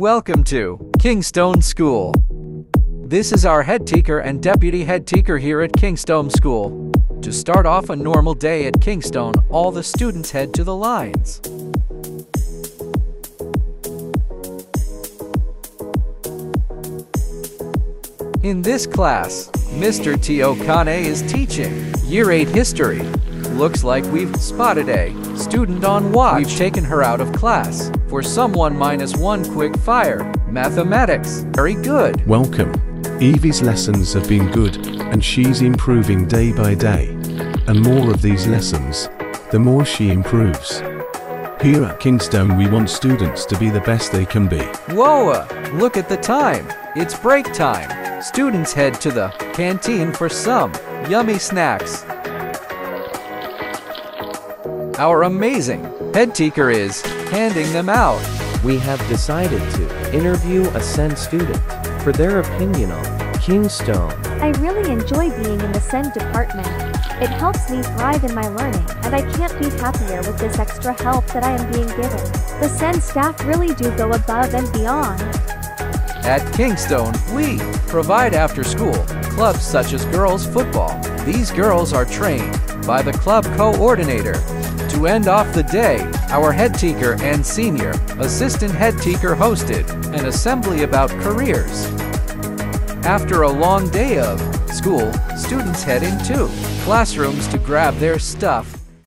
Welcome to Kingstone School. This is our head teacher and deputy head teacher here at Kingstone School. To start off a normal day at Kingstone, all the students head to the lines. In this class, Mr. T.O. Kane is teaching Year 8 History. Looks like we've spotted a student on watch. We've taken her out of class for someone minus one quick fire. Mathematics. Very good. Welcome. Evie's lessons have been good and she's improving day by day. And more of these lessons, the more she improves. Here at Kingstone, we want students to be the best they can be. Whoa! Look at the time. It's break time. Students head to the canteen for some yummy snacks. Our amazing head teacher is handing them out. We have decided to interview a SEND student for their opinion on Kingstone. I really enjoy being in the SEND department. It helps me thrive in my learning, and I can't be happier with this extra help that I am being given. The SEND staff really do go above and beyond. At Kingstone, we provide after school clubs such as girls football. These girls are trained by the club coordinator. To end off the day, our head teacher and senior assistant head teacher hosted an assembly about careers. After a long day of school, students head into classrooms to grab their stuff